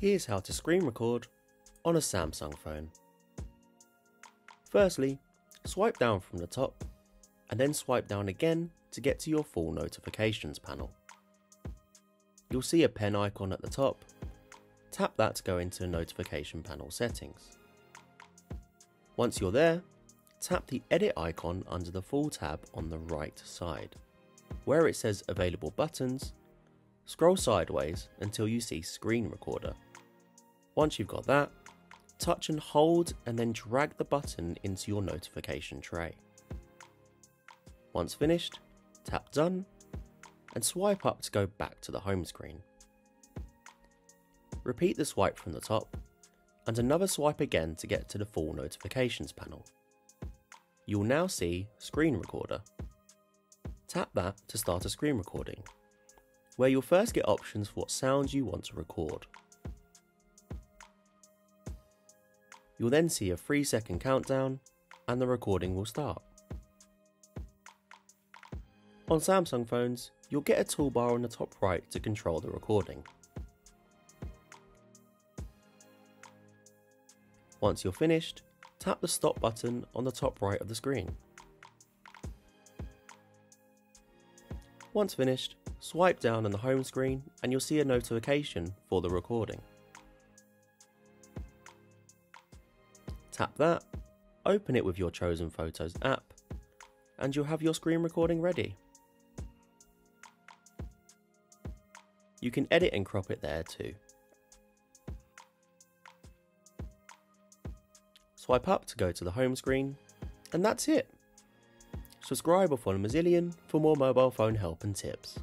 Here's how to screen record on a Samsung phone. Firstly, swipe down from the top and then swipe down again to get to your full notifications panel. You'll see a pen icon at the top. Tap that to go into notification panel settings. Once you're there, tap the edit icon under the full tab on the right side. Where it says available buttons, scroll sideways until you see screen recorder. Once you've got that, touch and hold and then drag the button into your notification tray. Once finished, tap done and swipe up to go back to the home screen. Repeat the swipe from the top and another swipe again to get to the full notifications panel. You'll now see screen recorder. Tap that to start a screen recording, where you'll first get options for what sounds you want to record. You'll then see a 3 second countdown and the recording will start. On Samsung phones, you'll get a toolbar on the top right to control the recording. Once you're finished, tap the stop button on the top right of the screen. Once finished, swipe down on the home screen and you'll see a notification for the recording. Tap that, open it with your chosen Photos app, and you'll have your screen recording ready. You can edit and crop it there too. Swipe up to go to the home screen, and that's it. Subscribe or follow Mozillion for more mobile phone help and tips.